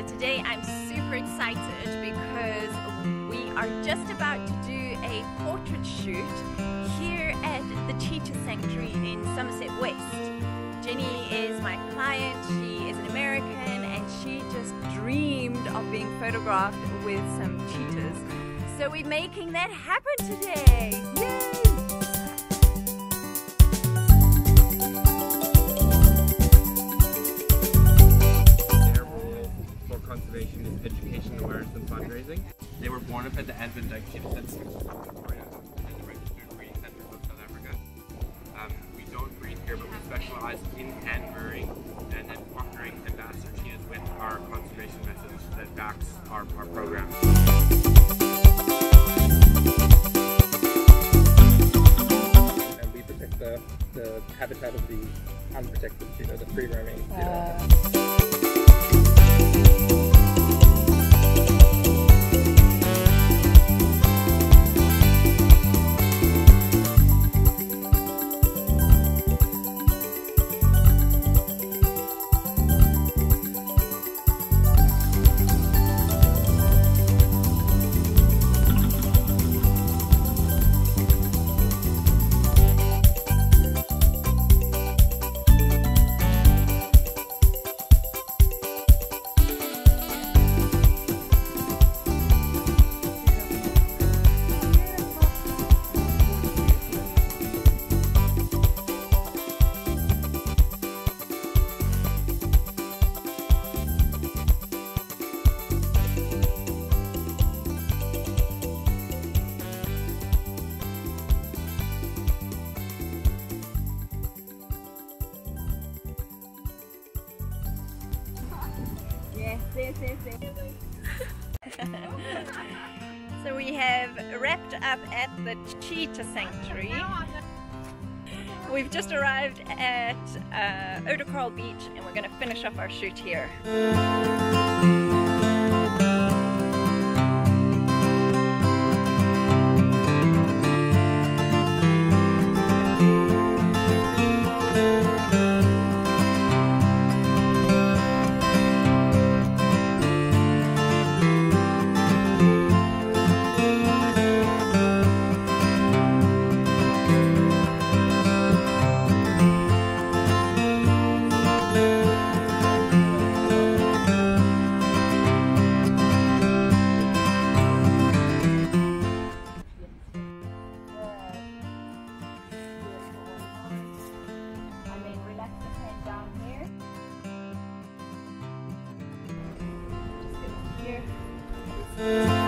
So today I'm super excited because we are just about to do a portrait shoot here at the Cheetah Sanctuary in Somerset West. Jenny is my client, she is an American and she just dreamed of being photographed with some cheetahs. So we're making that happen today! Yay! Born up at the Advent Dyke Cheetah Center in Pretoria and the Registered Breeding Center of South Africa. Um, we don't breed here, but we specialize in hand rearing and then partnering ambassador cheetahs with our conservation message that backs our, our program. And we protect the, the habitat of the unprotected cheetah, the free roaming cheetah. Yes, so we have wrapped up at the Cheetah Sanctuary. We've just arrived at uh, Oudekraal Beach and we're going to finish off our shoot here. Go here.